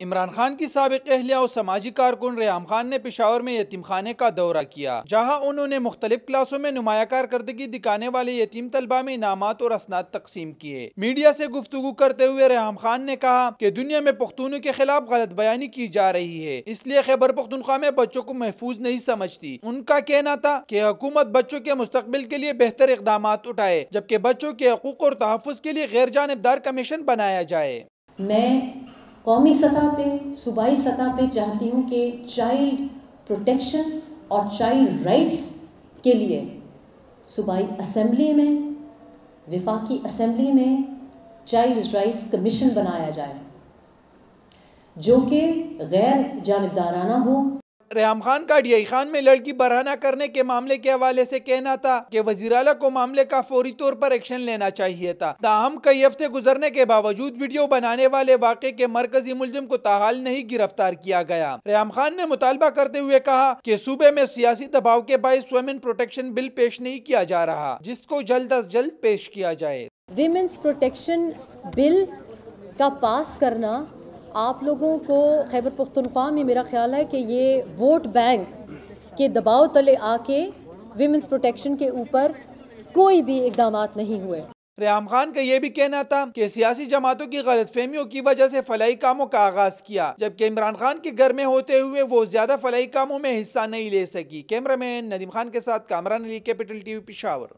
عمران خان کی سابق اہلیہ اور سماجی کارکن ریام خان نے پشاور میں یتیم خانے کا دورہ کیا، جہاں انہوں نے مختلف کلاسوں میں نمایاں کارکردگی دکھانے والے یتیم طلبہ میں انعامات اور اسناد تقسیم کیے۔ میڈیا سے گفتگو کرتے ہوئے ریام خان نے کہا کہ دنیا میں پختونوں کے خلاف غلط بیانی کی جا رہی ہے، اس لیے خیبر پختونخوا میں بچوں کو محفوظ نہیں سمجھتی۔ ان کا کہنا تھا کہ حکومت بچوں کے مستقبل کے لیے بہتر اقدامات اٹھائے، جبکہ بچوں کے حقوق اور تحفظ کے لیے غیر جانبدار کمیشن بنایا جائے۔ میں قومی سطح پہ، صوبائی سطح پہ چاہتی ہوں کہ چائلڈ پروٹیکشن اور چائلڈ رائٹس کے لیے صوبائی اسمبلی میں، وفاقی اسمبلی میں چائلڈ رائٹس کمیشن بنایا جائے۔ جو کہ غیر جانبدارانہ ہو ریام خان کا ڈی آئی خان میں لڑکی برہنہ کرنے کے معاملے کے حوالے سے کہنا تھا کہ وزیراعلا کو معاملے کا فوری طور پر ایکشن لینا چاہیے تھا۔ تاہم، کئی ہفتے گزرنے کے باوجود ویڈیو بنانے والے واقعے کے مرکزی ملزم کو تاحال نہیں گرفتار کیا گیا۔ ریام خان نے مطالبہ کرتے ہوئے کہا کہ صوبے میں سیاسی دباؤ کے باعث ویمن پروٹیکشن بل پیش نہیں کیا جا رہا، جس کو جلد از جلد پیش کیا جائے۔ ویمنس پروٹیکشن بل کا پاس کرنا آپ لوگوں کو خیبر پختونخوا میں میرا خیال ہے کہ یہ ووٹ بینک کے دباؤ تلے آ کے ویمنس پروٹیکشن کے اوپر کوئی بھی اقدامات نہیں ہوئے۔ ریام خان کا یہ بھی کہنا تھا کہ سیاسی جماعتوں کی غلط فہمیوں کی وجہ سے فلائی کاموں کا آغاز کیا، جبکہ عمران خان کے گھر میں ہوتے ہوئے وہ زیادہ فلائی کاموں میں حصہ نہیں لے سکی۔ کیمرہ مین ندیم خان کے ساتھ Kamran Ali capital T V, Peshawar.